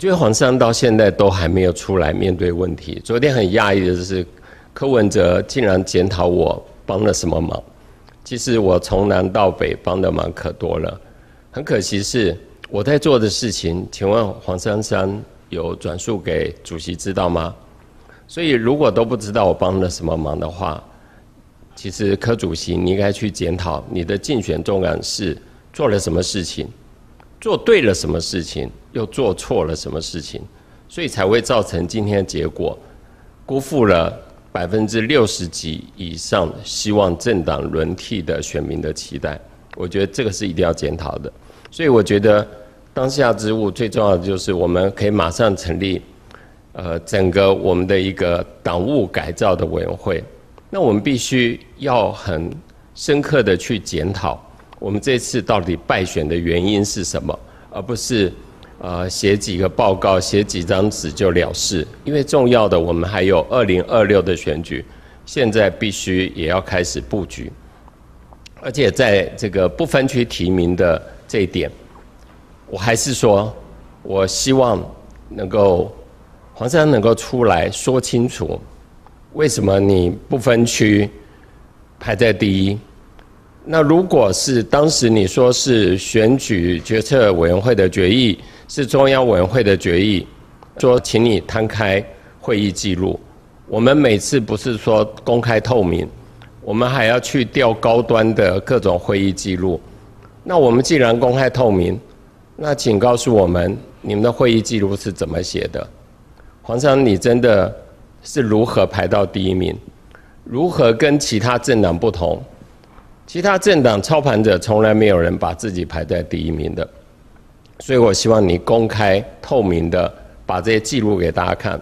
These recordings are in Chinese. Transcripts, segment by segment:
我觉得黄山到现在都还没有出来面对问题。昨天很讶异的是，柯文哲竟然检讨我帮了什么忙。其实我从南到北帮的忙可多了，很可惜是我在做的事情。请问黄珊珊有转述给主席知道吗？所以如果都不知道我帮了什么忙的话，其实柯主席你应该去检讨你的竞选重感是做了什么事情。做对了什么事情，又做错了什么事情，所以才会造成今天的结果，辜负了百分之六十几以上希望政党轮替的选民的期待。我觉得这个是一定要检讨的。所以我觉得当下之务最重要的就是我们可以马上成立，呃，整个我们的一个党务改造的委员会。那我们必须要很深刻的去检讨。我们这次到底败选的原因是什么？而不是，呃，写几个报告、写几张纸就了事。因为重要的，我们还有二零二六的选举，现在必须也要开始布局。而且在这个不分区提名的这一点，我还是说，我希望能够黄山能够出来说清楚，为什么你不分区排在第一？那如果是当时你说是选举决策委员会的决议，是中央委员会的决议，说请你摊开会议记录，我们每次不是说公开透明，我们还要去调高端的各种会议记录。那我们既然公开透明，那请告诉我们你们的会议记录是怎么写的？黄商，你真的是如何排到第一名？如何跟其他政党不同？其他政党操盘者从来没有人把自己排在第一名的，所以我希望你公开透明的把这些记录给大家看，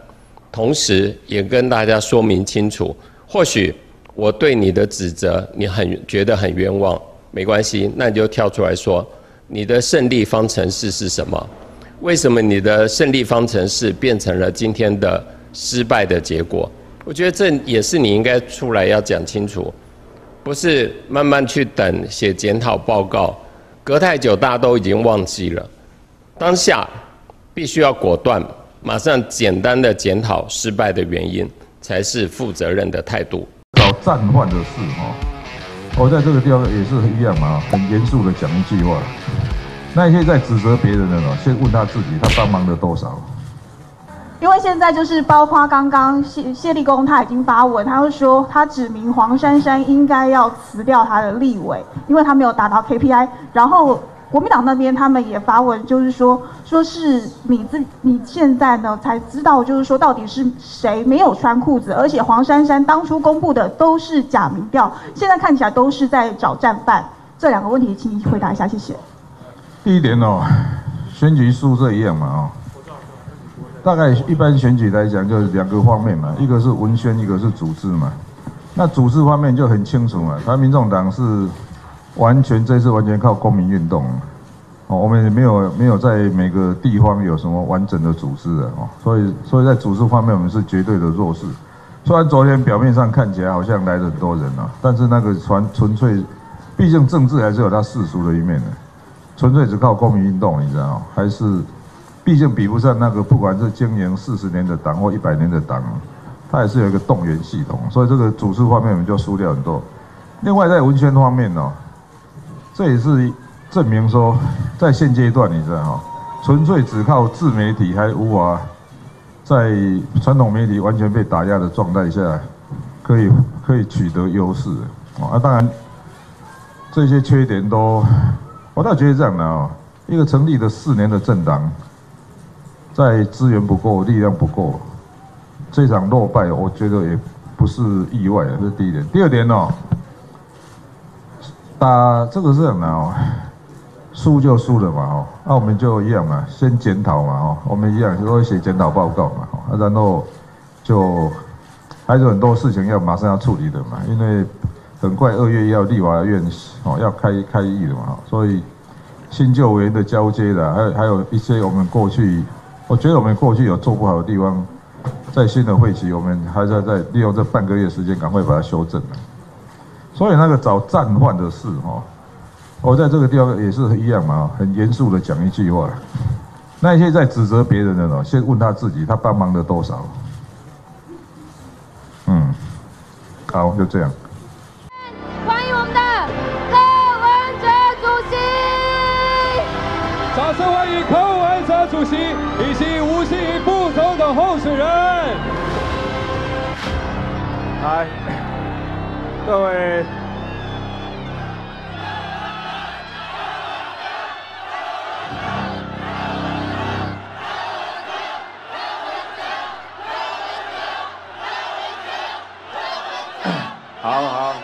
同时也跟大家说明清楚。或许我对你的指责你很觉得很冤枉，没关系，那你就跳出来说你的胜利方程式是什么？为什么你的胜利方程式变成了今天的失败的结果？我觉得这也是你应该出来要讲清楚。不是慢慢去等写检讨报告，隔太久大家都已经忘记了。当下必须要果断，马上简单的检讨失败的原因，才是负责任的态度。找战犯的事哈，我在这个地方也是一样嘛，很严肃的讲一句话。那些在指责别人的呢，先问他自己，他帮忙了多少？因为现在就是包括刚刚谢谢立功他已经发文，他会说他指明黄珊珊应该要辞掉他的立委，因为他没有达到 KPI。然后国民党那边他们也发文，就是说说是你自你现在呢才知道，就是说到底是谁没有穿裤子，而且黄珊珊当初公布的都是假民调，现在看起来都是在找战犯。这两个问题，请你回答一下，谢谢。第一点哦，选举数这一样嘛哦。大概一般选举来讲，就是两个方面嘛，一个是文宣，一个是组织嘛。那组织方面就很清楚嘛，他民众党是完全这次完全靠公民运动，哦，我们也没有没有在每个地方有什么完整的组织的哦，所以所以在组织方面我们是绝对的弱势。虽然昨天表面上看起来好像来了很多人啊，但是那个纯纯粹，毕竟政治还是有它世俗的一面的，纯粹只靠公民运动，你知道还是。毕竟比不上那个，不管是经营四十年的党或一百年的党，它也是有一个动员系统，所以这个组织方面我们就输掉很多。另外在文宣方面呢，这也是证明说，在现阶段你知道哈，纯粹只靠自媒体还无法在传统媒体完全被打压的状态下，可以可以取得优势啊。当然这些缺点都，我倒觉得这样的啊，一个成立了四年的政党。在资源不够、力量不够，这场落败，我觉得也不是意外。这是第一点。第二点哦，打这个是什么哦？输就输了嘛哦，那我们就一样嘛，先检讨嘛哦，我们一样就会写检讨报告嘛哦，然后就还有很多事情要马上要处理的嘛，因为很快二月要立法院哦要开开议了嘛，所以新旧委员的交接的，还有还有一些我们过去。我觉得我们过去有做不好的地方，在新的会期，我们还在在利用这半个月时间，赶快把它修正所以那个找战犯的事，哈，我在这个地方也是一样嘛，很严肃的讲一句话：那些在指责别人的呢，先问他自己，他帮忙了多少？嗯，好，就这样。来，各位。好好，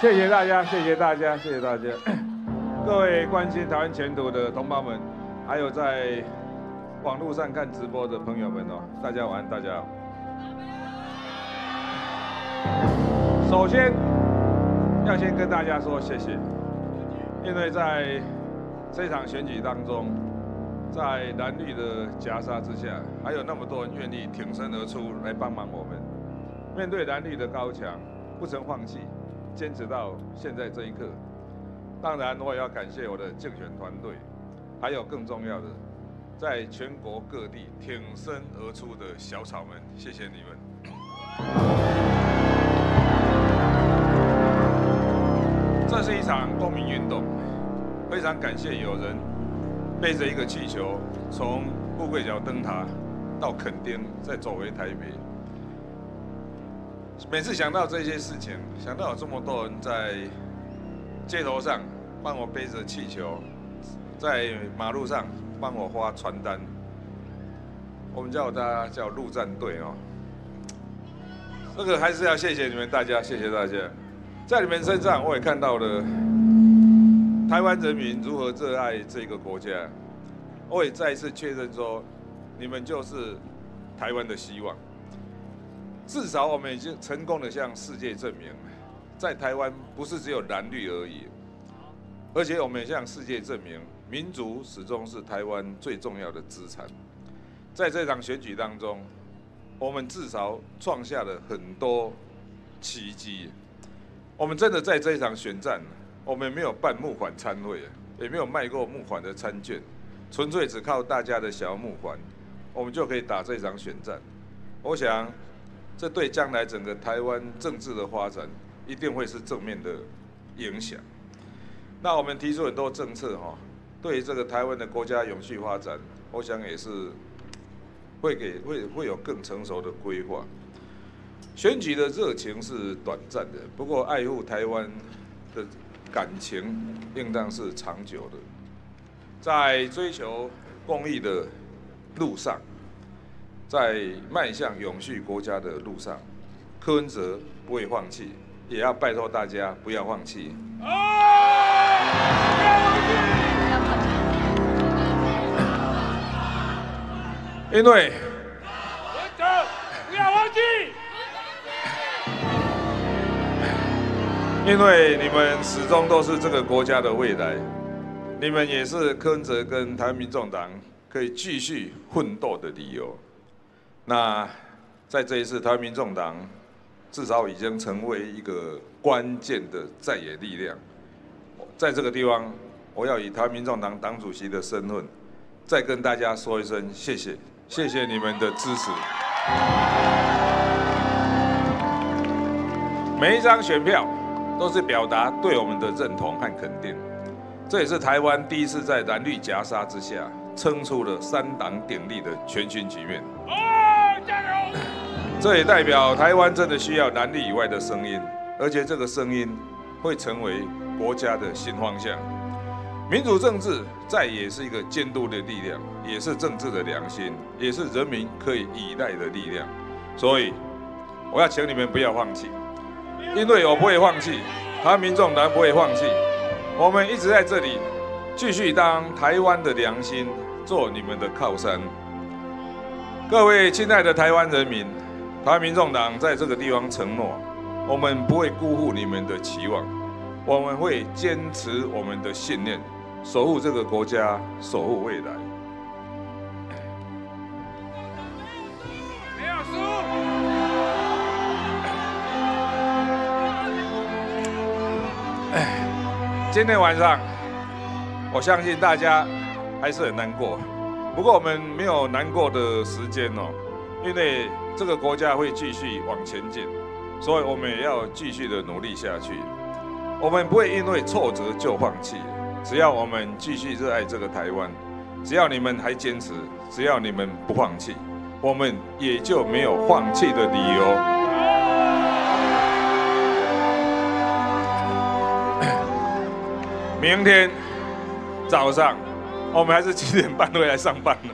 谢谢大家，谢谢大家，谢谢大家。各位关心台湾前途的同胞们，还有在网络上看直播的朋友们哦，大家晚安，大家好。首先要先跟大家说谢谢，因为在这场选举当中，在蓝绿的夹杀之下，还有那么多人愿意挺身而出来帮忙我们，面对蓝绿的高墙。不曾放弃，坚持到现在这一刻。当然，我也要感谢我的竞选团队，还有更重要的，在全国各地挺身而出的小草们，谢谢你们。场公民运动，非常感谢有人背着一个气球，从富贵角灯塔到垦丁，再走回台北。每次想到这些事情，想到有这么多人在街头上帮我背着气球，在马路上帮我发传单，我们叫大家叫陆战队哦。这个还是要谢谢你们大家，谢谢大家，在你们身上我也看到了台湾人民如何热爱这个国家，我也再一次确认说，你们就是台湾的希望。至少我们已经成功的向世界证明，在台湾不是只有蓝绿而已，而且我们也向世界证明，民族始终是台湾最重要的资产。在这场选举当中，我们至少创下了很多奇迹。我们真的在这一场选战，我们没有办募款参会，也没有卖过募款的餐券，纯粹只靠大家的小募款，我们就可以打这场选战。我想。这对将来整个台湾政治的发展一定会是正面的影响。那我们提出很多政策哈，对于这个台湾的国家永续发展，我想也是会给会会有更成熟的规划。选举的热情是短暂的，不过爱护台湾的感情应当是长久的。在追求公益的路上。在迈向永续国家的路上，柯文哲不会放弃，也要拜托大家不要放弃。因为，不要忘记，因为你们始终都是这个国家的未来，你们也是柯文哲跟台湾民众党可以继续奋斗的理由。那在这一次，台湾民众党至少已经成为一个关键的在野力量。在这个地方，我要以台湾民众党党主席的身份，再跟大家说一声谢谢，谢谢你们的支持。每一张选票都是表达对我们的认同和肯定。这也是台湾第一次在蓝绿夹杀之下，撑出了三党鼎立的全新局面。这也代表台湾真的需要蓝绿以外的声音，而且这个声音会成为国家的新方向。民主政治再也是一个监督的力量，也是政治的良心，也是人民可以依赖的力量。所以，我要请你们不要放弃，因为我不会放弃，台民众党不会放弃。我们一直在这里，继续当台湾的良心，做你们的靠山。各位亲爱的台湾人民，台湾民众党在这个地方承诺，我们不会辜负你们的期望，我们会坚持我们的信念，守护这个国家，守护未来。今天晚上，我相信大家还是很难过。不过我们没有难过的时间哦，因为这个国家会继续往前进，所以我们也要继续的努力下去。我们不会因为挫折就放弃，只要我们继续热爱这个台湾，只要你们还坚持，只要你们不放弃，我们也就没有放弃的理由。明天早上，我们还是七点半回来上班呢。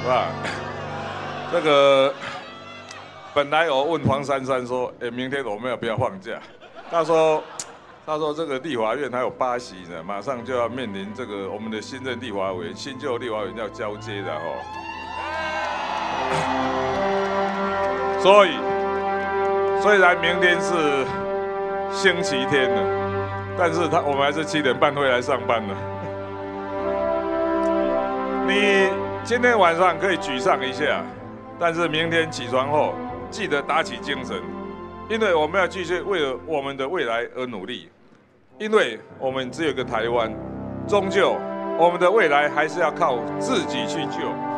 是吧？这个本来我问黄珊珊说：“哎，明天我们要不要放假？”他说：“ 他说这个立法院还有八席呢，马上就要面临这个我们的新任立法委员、新旧立法委员要交接的哦。”所以，虽然明天是星期天呢，但是他我们还是七点半会来上班的。你今天晚上可以沮丧一下，但是明天起床后记得打起精神，因为我们要继续为了我们的未来而努力，因为我们只有一个台湾，终究我们的未来还是要靠自己去救。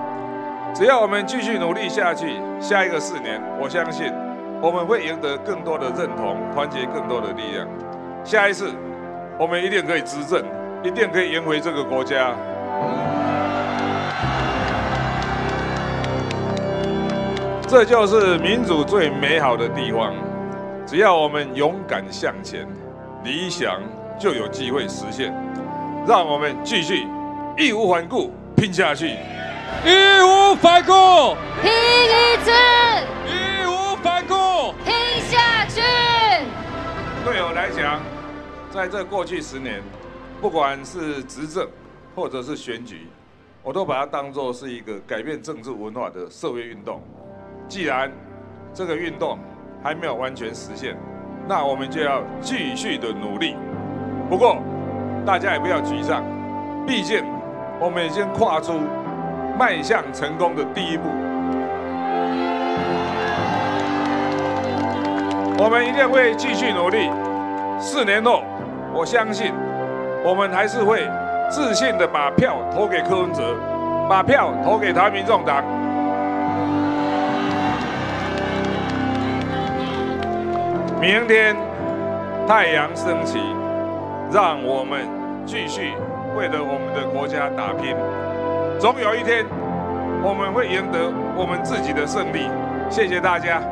只要我们继续努力下去，下一个四年，我相信我们会赢得更多的认同，团结更多的力量。下一次，我们一定可以执政，一定可以赢回这个国家。这就是民主最美好的地方。只要我们勇敢向前，理想就有机会实现。让我们继续义无反顾拼下去。义无反顾，拼一次，义无反顾，拼下去。对我来讲，在这过去十年，不管是执政或者是选举，我都把它当作是一个改变政治文化的社会运动。既然这个运动还没有完全实现，那我们就要继续的努力。不过，大家也不要沮丧，毕竟我们已经跨出。迈向成功的第一步，我们一定会继续努力。四年后，我相信我们还是会自信的把票投给柯文哲，把票投给台民众党。明天太阳升起，让我们继续为了我们的国家打拼。总有一天，我们会赢得我们自己的胜利。谢谢大家。